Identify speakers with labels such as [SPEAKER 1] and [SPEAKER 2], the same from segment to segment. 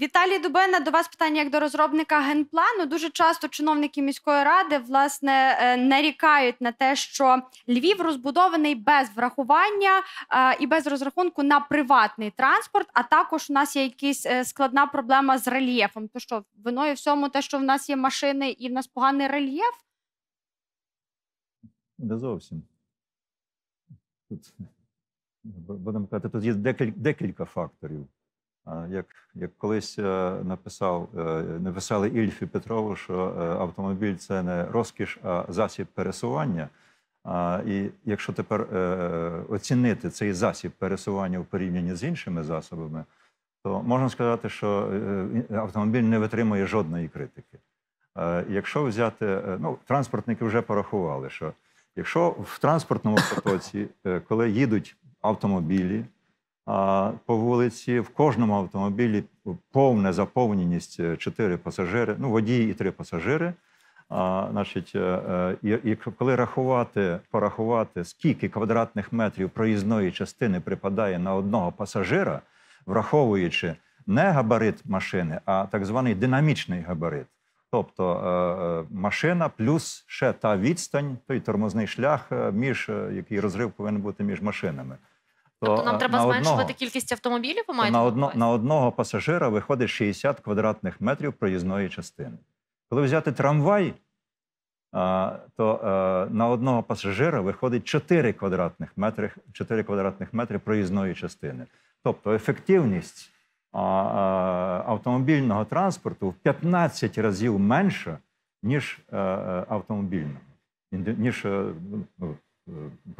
[SPEAKER 1] Віталій Дубина, до вас питання як до розробника генплану. Дуже часто чиновники міської ради власне е, нарікають на те, що Львів розбудований без врахування е, і без розрахунку на приватний транспорт. А також у нас є якась е, складна проблема з рельєфом. То що виною всьому те, що в нас є машини і в нас поганий рельєф.
[SPEAKER 2] Не зовсім. Тут, будемо казати, тут є декілька, декілька факторів. Як, як колись е, написав, е, написали Ільфі Петрову, що е, автомобіль це не розкіш, а засіб пересування. І якщо тепер оцінити цей засіб пересування в порівнянні з іншими засобами, то можна сказати, що автомобіль не витримує жодної критики. Якщо взяти, ну, транспортники вже порахували, що якщо в транспортному потоці, коли їдуть автомобілі по вулиці, в кожному автомобілі повна заповненість 4 пасажири, ну, водії і 3 пасажири. А, значить, е, е, і, і коли рахувати, порахувати, скільки квадратних метрів проїзної частини припадає на одного пасажира, враховуючи не габарит машини, а так званий динамічний габарит. Тобто е, е, машина плюс ще та відстань, той тормозний шлях, е, між е, який розрив повинен бути між машинами. То,
[SPEAKER 3] Тобто нам
[SPEAKER 2] е,
[SPEAKER 3] треба
[SPEAKER 2] на
[SPEAKER 3] зменшувати
[SPEAKER 2] одного-
[SPEAKER 3] кількість автомобілів, ви маєте
[SPEAKER 2] на, одно, на одного пасажира виходить 60 квадратних метрів проїзної частини. Коли взяти трамвай, то е, на одного пасажира виходить 4 квадратних метри, 4 квадратних метри проїзної частини. Тобто ефективність автомобільного транспорту в 15 разів менша, ніж е, е, автомобільного, ніж ну,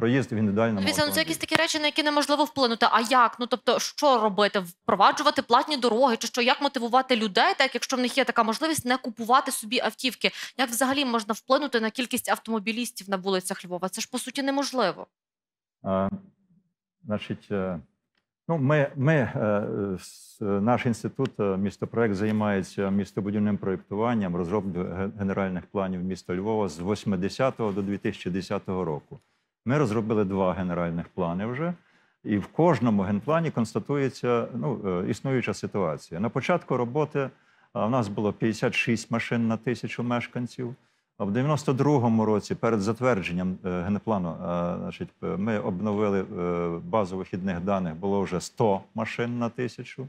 [SPEAKER 2] проїзд в індивідуальному
[SPEAKER 3] Дивіться, ну це якісь такі речі, на які неможливо вплинути. А як? Ну тобто, що робити? Впроваджувати платні дороги, чи що як мотивувати людей, так якщо в них є така можливість не купувати собі автівки? Як взагалі можна вплинути на кількість автомобілістів на вулицях Львова? Це ж по суті неможливо.
[SPEAKER 2] А, Значить, е, ну, ми, ми е, наш інститут е, містопроект займається містобудівним проєктуванням, розроблею ге- генеральних планів міста Львова з 80-го до 2010 року. Ми розробили два генеральних плани вже, і в кожному генплані констатується ну, е, існуюча ситуація. На початку роботи в нас було 56 машин на тисячу мешканців. А в 92-му році, перед затвердженням е, генплану, е, значить, ми обновили базу вихідних даних, було вже 100 машин на тисячу.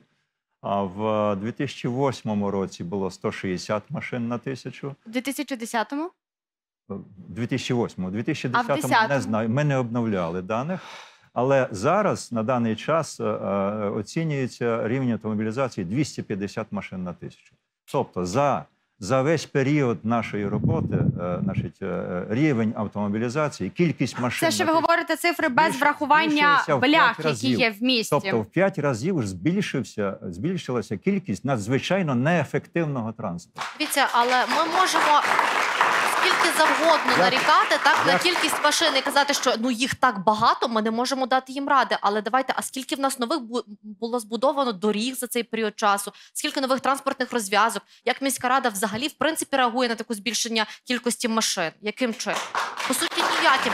[SPEAKER 2] А в 2008 році було 160 машин на тисячу.
[SPEAKER 1] У 2010-му?
[SPEAKER 2] В 2008 У 2010
[SPEAKER 1] А в 10-му?
[SPEAKER 2] не знаю. Ми не обновляли даних. Але зараз на даний час е, е, оцінюється рівень автомобілізації 250 машин на тисячу. Тобто за, за весь період нашої роботи, е, значить, рівень автомобілізації, кількість машин
[SPEAKER 1] Це
[SPEAKER 2] на
[SPEAKER 1] ви говорите цифри без врахування
[SPEAKER 2] п'ять
[SPEAKER 1] блях, які є в місті.
[SPEAKER 2] Тобто в 5 разів збільшився, збільшилася кількість надзвичайно неефективного транспорту.
[SPEAKER 3] Дивіться, але ми можемо скільки завгодно нарікати так на кількість машин і казати, що ну їх так багато, ми не можемо дати їм ради. Але давайте, а скільки в нас нових бу- було збудовано доріг за цей період часу? Скільки нових транспортних розв'язок? Як міська рада взагалі в принципі реагує на таке збільшення кількості машин? Яким чином? По суті, ніяким.